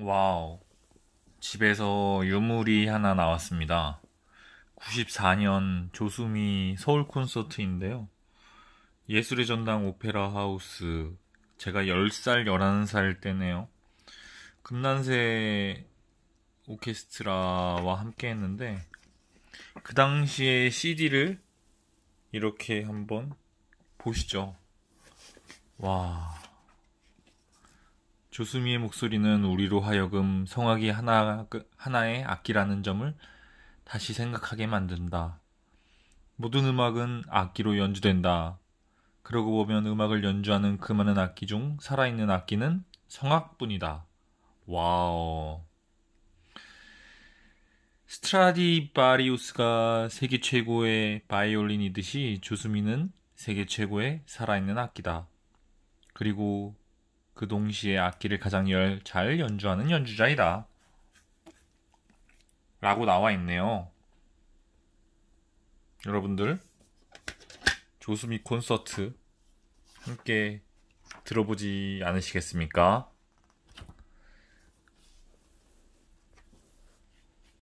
와우. 집에서 유물이 하나 나왔습니다. 94년 조수미 서울 콘서트인데요. 예술의 전당 오페라 하우스. 제가 10살, 11살 때네요. 금난새 오케스트라와 함께 했는데, 그 당시에 CD를 이렇게 한번 보시죠. 와. 조수미의 목소리는 우리로 하여금 성악이 하나, 하나의 악기라는 점을 다시 생각하게 만든다. 모든 음악은 악기로 연주된다. 그러고 보면 음악을 연주하는 그 많은 악기 중 살아있는 악기는 성악뿐이다. 와우. 스트라디바리우스가 세계 최고의 바이올린이듯이 조수미는 세계 최고의 살아있는 악기다. 그리고 그 동시에 악기를 가장 열, 잘 연주하는 연주자이다. 라고 나와 있네요. 여러분들, 조수미 콘서트 함께 들어보지 않으시겠습니까?